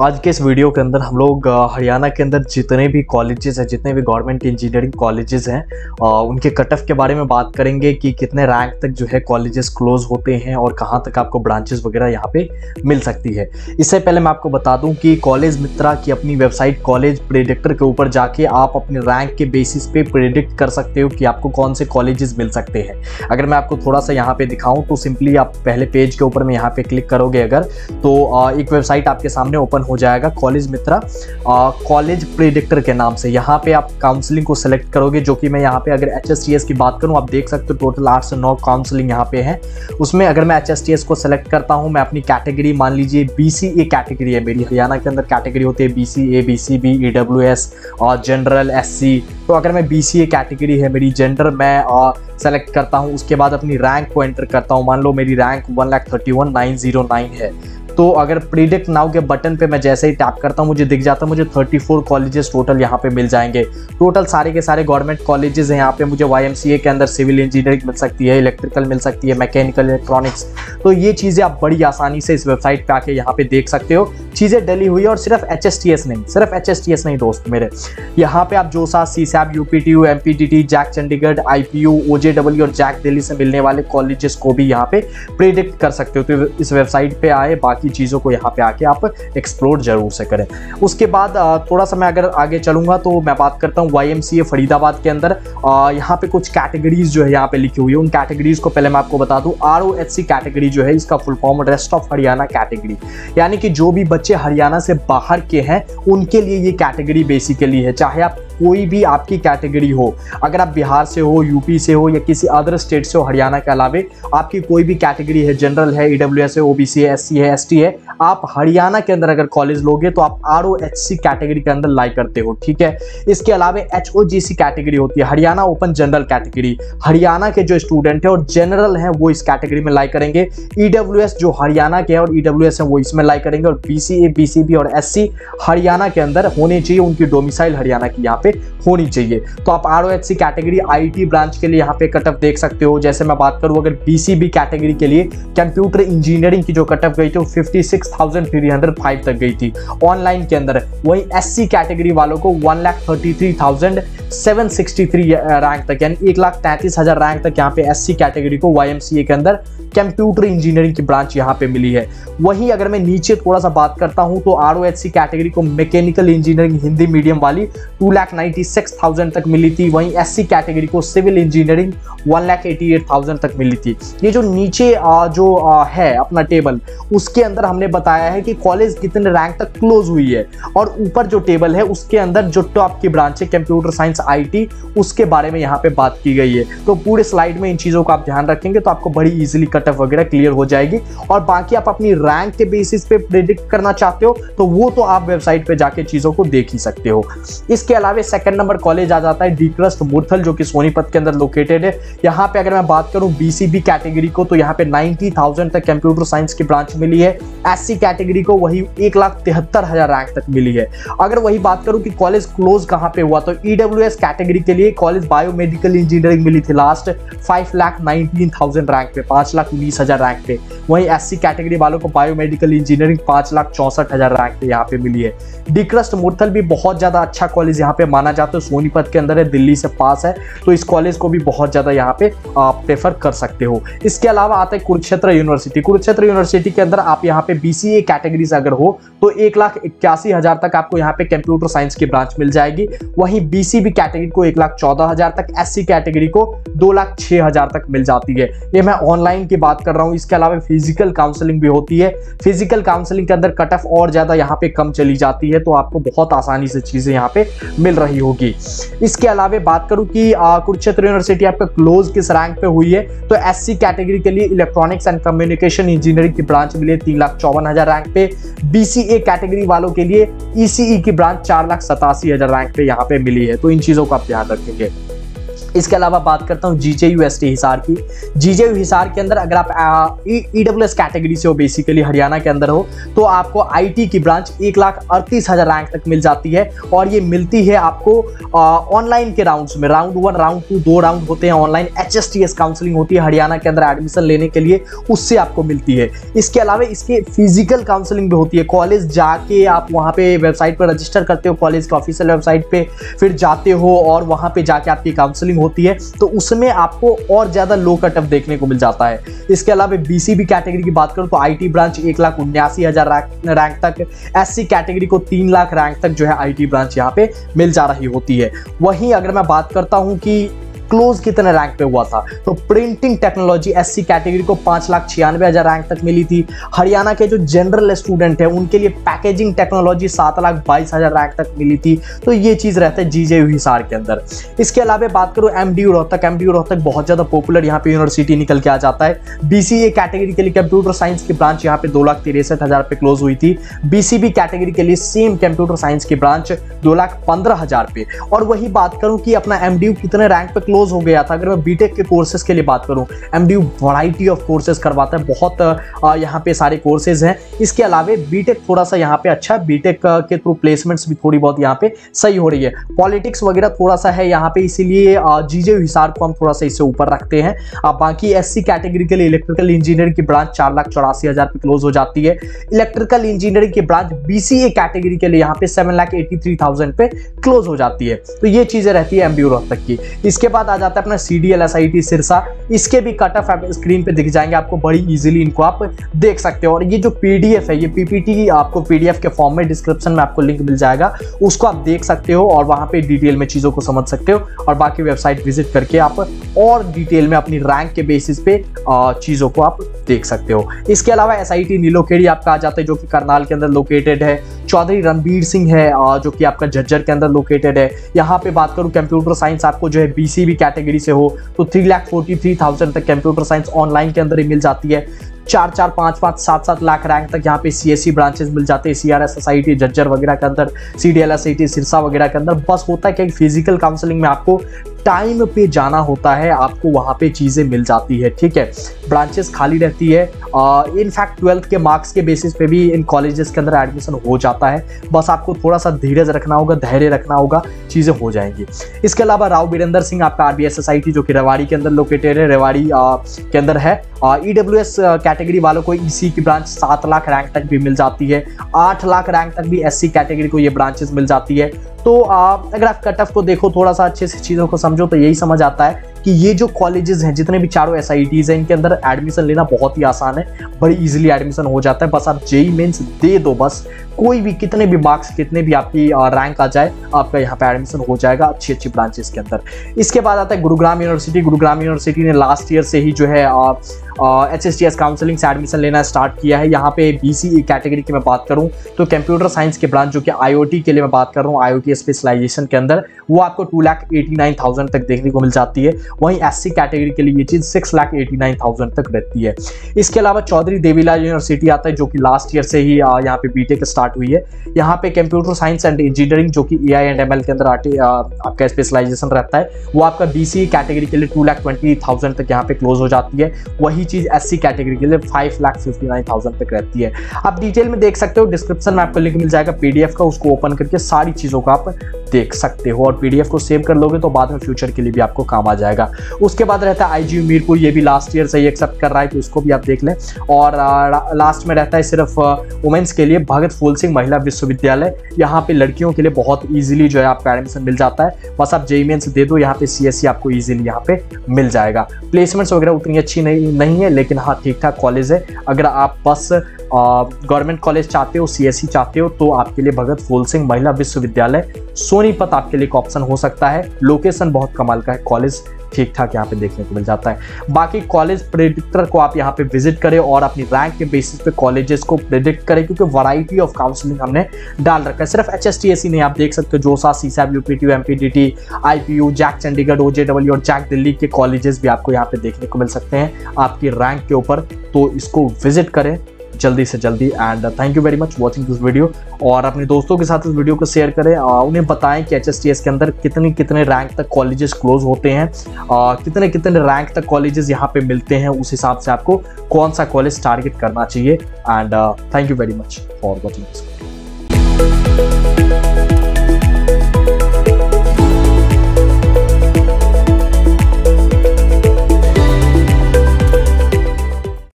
आज के इस वीडियो के अंदर हम लोग हरियाणा के अंदर जितने भी कॉलेजेस हैं, जितने भी गवर्नमेंट इंजीनियरिंग कॉलेजेस हैं उनके कट ऑफ़ के बारे में बात करेंगे कि कितने रैंक तक जो है कॉलेजेस क्लोज होते हैं और कहाँ तक आपको ब्रांचेस वगैरह यहाँ पे मिल सकती है। इससे पहले मैं आपको बता दूँ कि कॉलेज मित्रा की अपनी वेबसाइट कॉलेज प्रेडिक्टर के ऊपर जाके आप अपने रैंक के बेसिस पे प्रेडिक्ट कर सकते हो कि आपको कौन से कॉलेजेस मिल सकते हैं। अगर मैं आपको थोड़ा सा यहाँ पे दिखाऊँ तो सिंपली आप पहले पेज के ऊपर में यहाँ पे क्लिक करोगे अगर तो एक वेबसाइट आपके सामने ओपन हो जाएगा कॉलेज मित्रा। कॉलेज प्रिडिक्टर के नाम से। यहाँ पे आप काउंसलिंग को सिलेक्ट करोगे, जो कि मैं यहाँ पे अगर एच की बात करूँ, आप देख सकते हो टोटल आठ से नौ काउंसलिंग यहाँ पे है। उसमें अगर मैं एच को सिलेक्ट करता हूँ, मैं अपनी कैटेगरी मान लीजिए बी कैटेगरी है मेरी। हरियाणा के अंदर कैटेगरी होती है B C A B C B E W S और जनरल एस सी तो अगर मैं बी सी ए कैटेगरी है मेरी जेंडर मैं सेलेक्ट करता हूँ। उसके बाद अपनी रैंक को एंटर करता हूँ। मान लो मेरी rank one lakh thirty one nine zero nine है। तो अगर प्रीडिक्ट नाउ के बटन पे मैं जैसे ही टैप करता हूँ, मुझे दिख जाता है, मुझे 34 कॉलेजेस टोटल यहाँ पे मिल जाएँगे। टोटल सारे के सारे गवर्नमेंट कॉलेजेस हैं यहाँ पे, मुझे वाईएमसीए के अंदर सिविल इंजीनियरिंग मिल सकती है इलेक्ट्रिकल मिल सकती है मैकेनिकल इलेक्ट्रॉनिक्स तो ये चीज़ें आप बड़ी आसानी से इस वेबसाइट पर आके यहाँ पे देख सकते हो। चीज़ें डली हुई है और सिर्फ़ एच नहीं, सिर्फ़ एच नहीं दोस्त मेरे। यहाँ पे आप JoSAA CSAB U P T U M P T T JAC Chandigarh I P U O J W और जैक दिल्ली से मिलने वाले कॉलेजेस को भी यहाँ पे प्रिडिक्ट कर सकते हो। तो इस वेबसाइट पे आए, बाकी चीज़ों को यहाँ पे आके आप एक्सप्लोर ज़रूर से करें। उसके बाद थोड़ा सा मैं अगर आगे चलूँगा तो मैं बात करता हूँ वाई फरीदाबाद के अंदर। यहाँ पे कुछ कैटेगरीज जो है यहाँ पे लिखी हुई है। उन कैटेगरीज को पहले मैं आपको बता दूँ। आर कैटेगरी जो है, इसका full form rest of Haryana category यानी कि जो भी बच्चे हरियाणा से बाहर के हैं, उनके लिए ये कैटेगरी बेसिकली है। चाहे आप कोई भी आपकी कैटेगरी हो, अगर आप बिहार से हो यूपी से हो, या किसी अदर स्टेट से हो, हरियाणा के अलावे, आपकी कोई भी कैटेगरी है जनरल है एस है ओबीसी है एससी है एसटी है आप हरियाणा के अंदर अगर कॉलेज लोगे तो आप आरओएचसी कैटेगरी के अंदर लाई करते हो, ठीक है? इसके अलावा HOGC कैटेगरी होती है, Haryana open general category Haryana के जो स्टूडेंट है और जनरल है, वो इस कैटेगरी में लाई करेंगे। ईडब्ल्यू जो हरियाणा के है और ईडब्ल्यू है, वो इसमें लाई करेंगे। और बीसीए बीसीबी और SC हरियाणा के अंदर होने चाहिए, उनकी डोमिसाइल हरियाणा की यहाँ पे होनी चाहिए। तो आप ROHC कैटेगरी आई ब्रांच के लिए यहाँ पे कटअप देख सकते हो। जैसे मैं बात करूँ अगर BCB कैटेगरी के लिए कंप्यूटर इंजीनियरिंग की जो कटअप गई थी, वो फिफ्टी तक गई थी। ऑनलाइन के अंदर, वही एससी कैटेगरी वालों को one lakh thirty three thousand seven sixty three rank तक, यानी एक लाख तैंतीस हज़ार रैंक तक यहाँ पे एससी कैटेगरी को वाई के अंदर कंप्यूटर इंजीनियरिंग की ब्रांच यहाँ पे मिली है। वहीं अगर मैं नीचे थोड़ा सा बात करता हूँ तो आर कैटेगरी को मैकेनिकल इंजीनियरिंग हिंदी मीडियम वाली two lakh ninety six thousand तक मिली थी। वहीं एससी कैटेगरी को civil engineering one lakh eighty eight thousand तक मिली थी। ये जो नीचे जो है अपना टेबल उसके अंदर हमने बताया है कि कॉलेज कितने रैंक तक क्लोज हुई है। और ऊपर जो टेबल है, उसके अंदर जो टॉप की ब्रांच है कंप्यूटर साइंस आईटी उसके बारे में यहाँ पे बात की गई है। तो पूरे स्लाइड में इन चीज़ों का आप ध्यान रखेंगे तो आपको बड़ी कट ऑफ़ वगैरह क्लियर हो जाएगी। और बाकी आप अपनी रैंक के बेसिस पे प्रिडिक्ट करना चाहते हो तो वो तो आप वेबसाइट पे जाके चीज़ों को देख ही सकते हो। इसके अलावा सेकंड नंबर कॉलेज आ जाता है डीक्रस्ट मुरथल जो कि सोनीपत के अंदर लोकेटेड है। यहाँ पे अगर मैं बात करूँ बीसीबी कैटेगरी को तो यहाँ पे नाइनटी तक कंप्यूटर साइंस की ब्रांच मिली है। एस कैटेगरी को वही एक रैंक तक मिली है। अगर वही बात करूँ कि कॉलेज क्लोज कहाँ पे हुआ तो ईडब्ल्यू e कैटेगरी के लिए कॉलेज बायोमेडिकल इंजीनियरिंग मिली थी last five lakh nineteen thousand rank पे, पाँच लाख उन्नीस हज़ार रैंक पे। वहीं एस कैटेगरी वालों को बायोमेडिकल इंजीनियरिंग पाँच लाख चौसठ हज़ार रैंक पे यहाँ पे मिली है। डिक्रस्ट मुरथल भी बहुत ज़्यादा अच्छा कॉलेज यहाँ पे माना जाता है। सोनीपत के अंदर है, दिल्ली से पास है। तो इस कॉलेज को भी बहुत ज़्यादा यहाँ पे आप प्रेफर कर सकते हो। इसके अलावा आता है कुरुक्षेत्र यूनिवर्सिटी कुरुक्षेत्र यूनिवर्सिटी के अंदर आप यहाँ पे बीसीए कैटेगरी से अगर हो तो एक लाख इक्यासी हज़ार तक आपको यहाँ पे कंप्यूटर साइंस की ब्रांच मिल जाएगी। वहीं बीसीबी कैटेगरी को एक लाख चौदह हज़ार तक एस कैटेगरी को दो लाख छह हज़ार तक मिल जाती है। ये मैं ऑनलाइन की बात कर रहा हूँ। इसके अलावा फ़िज़िकल काउंसलिंग भी होती है। फ़िज़िकल काउंसलिंग के अंदर कट ऑफ़ और ज़्यादा यहाँ पे कम चली जाती है तो आपको बहुत आसानी से चीज़ें यहाँ पे मिल रही होगी। इसके अलावा बात करूँ कि कुरुक्षेत्र यूनिवर्सिटी आपका क्लोज किस रैंक पे हुई है? तो एससी कैटेगरी के लिए इलेक्ट्रॉनिक्स एंड कम्युनिकेशन इंजीनियरिंग की ब्रांच मिली है तीन लाख चौवन हज़ार रैंक पे। बीसीए कैटेगरी वालों के लिए ईसीई e की ब्रांच चार लाख सतासी हज़ार रैंक पे यहाँ पे मिली है तो इन चीज़ों को आप ध्यान रखेंगे। इसके अलावा बात करता हूँ जीजे यू एस टी हिसार की। जीजे यू हिसार के अंदर अगर आप ई डब्ल्यू एस कैटेगरी से हो बेसिकली हरियाणा के अंदर हो तो आपको आई टी की ब्रांच एक लाख अड़तीस हज़ार रैंक तक मिल जाती है और ये मिलती है आपको ऑनलाइन के राउंड्स में। राउंड वन राउंड टू दो राउंड होते हैं online H S T S counselling होती है हरियाणा के अंदर एडमिशन लेने के लिए, उससे आपको मिलती है। इसके अलावा इसके फ़िज़िकल काउंसलिंग भी होती है। कॉलेज जाके आप वहाँ पे वेबसाइट पर रजिस्टर करते हो कॉलेज के ऑफिशियल वेबसाइट पे, फिर जाते हो और वहाँ पे जाके आपकी काउंसलिंग होती है तो उसमें आपको और ज़्यादा लो कटअप देखने को मिल जाता है। इसके अलावा बीसीबी कैटेगरी की बात करूँ तो आईटी ब्रांच एक लाख उन्यासी हज़ार रैंक तक एससी कैटेगरी को तीन लाख रैंक तक जो है आईटी ब्रांच यहाँ पे मिल जा रही होती है। वहीं अगर मैं बात करता हूँ कि क्लोज कितने रैंक पे हुआ था। तो प्रिंटिंग टेक्नोलॉजी एससी कैटेगरी को पाँच लाख छियानवे हज़ार रैंक तक मिली थी। हरियाणा के जो जनरल स्टूडेंट है, उनके लिए पैकेजिंग टेक्नोलॉजी सात लाख बाईस हज़ार रैंक तक मिली थी। तो ये चीज़ रहता है जीजे हिसार के अंदर। इसके अलावा बात करूँ M D Rohtak M Rohtak बहुत ज़्यादा पॉपुलर यहाँ पे यूनिवर्सिटी निकल के आ जाता है। बीसीए कैटेगरी के लिए कंप्यूटर साइंस की ब्रांच यहाँ पे दो लाख तिरसठ हज़ार पे क्लोज हुई थी। बीसीबी कैटेगरी के लिए सेम कंप्यूटर साइंस की ब्रांच दो लाख पंद्रह हज़ार पे। और वही बात करूँ कि अपना एमडीयू कितने रैंक पे क्लोज क्लोज हो गया था। अगर मैं बीटेक के कोर्सेज के लिए बात करूँ एमडीयू वैरायटी ऑफ़ कोर्सेज करवाता है, बहुत यहाँ पे सारे कोर्सेज हैं। इसके अलावा बीटेक थोड़ा सा यहाँ पे अच्छा है बीटेक के थ्रू प्लेसमेंट्स भी थोड़ी बहुत यहाँ पे सही हो रही है। पॉलिटिक्स वगैरह थोड़ा सा है यहाँ पे, इसीलिए जीजे हिसार को हम थोड़ा सा इससे ऊपर रखते हैं। बाकी एससी कैटेगरी के लिए इलेक्ट्रिकल इंजीनियरिंग की ब्रांच चार लाख चौरासी हज़ार पे क्लोज हो जाती है। इलेक्ट्रिकल इंजीनियरिंग की ब्रांच बीसीए कैटेगरी के लिए यहाँ पे seven lakh eighty three thousand पे क्लोज हो जाती है। तो ये चीज़ें रहती है एमबीयू रोहतक की। इसके बाद आ जाता है अपना C D L S I T Sirsa. इसके भी कट ऑफ़ स्क्रीन पे दिख जाएँगे, आपको बड़ी इजीली इनको आप देख सकते हो। और ये जो पीडीएफ है, ये पीपीटी आपको पीडीएफ के फॉर्म में डिस्क्रिप्शन में आपको लिंक मिल जाएगा। उसको आप देख सकते हो और वहाँ पे डिटेल में चीज़ों को समझ सकते हो। और बाकी वेबसाइट विज़िट करके आप और डिटेल में अपनी रैंक के बेसिस पे चीज़ों को आप देख सकते हो। इसके अलावा एस आई टी नीलोखेड़ी आपका आ जाता है, जो कि करनाल के अंदर लोकेटेड है। चौधरी रणबीर सिंह है जो कि आपका झज्जर के अंदर लोकेटेड है। यहाँ पे बात करूँ कंप्यूटर साइंस आपको जो है बीसीबी कैटेगरी से हो तो three lakh forty three thousand तक कंप्यूटर साइंस ऑनलाइन के अंदर ही मिल जाती है। चार चार, पाँच पाँच, सात सात लाख रैंक तक यहाँ पे सी एस सी ब्रांचेस मिल जाते हैं। C R S S I T Jhajjar वगैरह के अंदर C D L S I T Sirsa वगैरह के अंदर। बस होता है कि फ़िज़िकल काउंसलिंग में आपको टाइम पे जाना होता है, आपको वहाँ पे चीज़ें मिल जाती है, ठीक है? ब्रांचेस खाली रहती है। इनफैक्ट ट्वेल्थ के मार्क्स के बेसिस पे भी इन कॉलेजेस के अंदर एडमिशन हो जाता है। बस आपको थोड़ा सा धीरज रखना होगा, धैर्य रखना होगा। चीज़ें हो जाएँगी। इसके अलावा राव बीरेंद्र सिंह आपका R B S S I T जो कि रेवाड़ी के अंदर लोकेटेड है रेवाड़ी के अंदर है। ई डब्ल्यू कैटेगरी वालों को ई की ब्रांच सात लाख रैंक तक भी मिल जाती है। आठ लाख रैंक तक भी एस सी कैटेगरी को ये ब्रांचेस मिल जाती है। तो आ, अगर आप कट ऑफ़ को देखो थोड़ा सा अच्छे से चीज़ों को समझो तो यही समझ आता है कि ये जो कॉलेजेस हैं, जितने भी चारों एस हैं, इनके अंदर एडमिशन लेना बहुत ही आसान है, बड़ी इजीली एडमिशन हो जाता है। बस आप जेई मेंस दे दो बस। कोई भी, कितने भी मार्क्स कितने भी आपकी रैंक आ जाए, आपका यहाँ पे एडमिशन हो जाएगा अच्छी अच्छी ब्रांचेस के अंदर। इसके बाद आता है गुरुग्राम यूनिवर्सिटी गुरुग्राम यूनिवर्सिटी ने लास्ट ईयर से ही जो है H S T S counselling से एडमिशन लेना स्टार्ट किया है। यहाँ पे बी सी कैटेगरी की मैं बात करूँ तो कंप्यूटर साइंस के ब्रांच जो कि IOT के लिए मैं बात कर रहा हूँ आई ओ टी स्पेशलाइजेशन के अंदर, वो आपको two lakh eighty nine thousand तक देखने को मिल जाती है। वहीं एस सी कैटेगरी के लिए ये चीज़ six lakh eighty nine thousand तक रहती है। इसके अलावा चौधरी देवीलाल यूनिवर्सिटी आता है, जो कि लास्ट ईयर से ही यहाँ पे बीटेक स्टार्ट हुई है। यहाँ पे कंप्यूटर साइंस एंड इंजीनियरिंग जो कि A I and M L के अंदर आपका स्पेशलाइजेशन रहता है, वो आपका बी सी कैटेगरी के लिए टू लाख ट्वेंटी थाउज़ेंड तक यहाँ पे क्लोज हो जाती है। वही चीज़ एस कैटेगरी के लिए five lakh fifty nine thousand तक रहती है। आप डिटेल में देख सकते हो डिस्क्रिप्शन में आपको लिंक मिल जाएगा पीडीएफ का, उसको ओपन करके सारी चीज़ों का आप देख सकते हो और पीडीएफ को सेव कर लोगे तो बाद में फ्यूचर के लिए भी आपको काम आ जाएगा। उसके बाद रहता है आई मीरपुर ये भी लास्ट ईयर से ही एक्सेप्ट कर रहा है तो उसको भी आप देख लें। और लास्ट में रहता है सिर्फ़ वुमेंस के लिए भगत फूल सिंह महिला विश्वविद्यालय। यहाँ पे लड़कियों के लिए बहुत ईजिली जो है आपका एडमिशन मिल जाता है। बस आप जेई मेन्स दे दो, यहाँ पे सी e आपको ईजिली यहाँ पे मिल जाएगा। प्लेसमेंट्स वगैरह उतनी अच्छी नहीं नहीं है, लेकिन हाँ ठीक ठाक कॉलेज है। अगर आप बस गवर्नमेंट कॉलेज चाहते हो सी e चाहते हो तो आपके लिए भगत फूल सिंह महिला विश्वविद्यालय सोनीपत आपके लिए एक ऑप्शन हो सकता है? लोकेशन बहुत कमाल का है। कॉलेज ठीक ठाक यहाँ पे देखने को मिल जाता है। बाकी कॉलेज प्रेडिक्टर को आप यहाँ पे विज़िट करें और अपनी रैंक के बेसिस पे कॉलेजेस को प्रिडिक्ट करें, क्योंकि वैरायटी ऑफ़ काउंसलिंग हमने डाल रखा है। सिर्फ़ एच एस टी एस नहीं, आप देख सकते हो, JoSAA CSAB U P T M P D T I P U JAC Chandigarh O J W और जैक दिल्ली के कॉलेजेस भी आपको यहाँ पे देखने को मिल सकते हैं। आपकी रैंक के ऊपर तो इसको विज़िट करें। जल्दी से जल्दी and thank you very much watching this video और अपने दोस्तों के साथ इस वीडियो को शेयर करें और उन्हें बताएँ कि एच के अंदर कितने कितने रैंक तक कॉलेजेस क्लोज होते हैं और कितने कितने रैंक तक कॉलेजेस यहाँ पे मिलते हैं, उस हिसाब से आपको कौन सा कॉलेज टारगेट करना चाहिए and thank you very much for watching this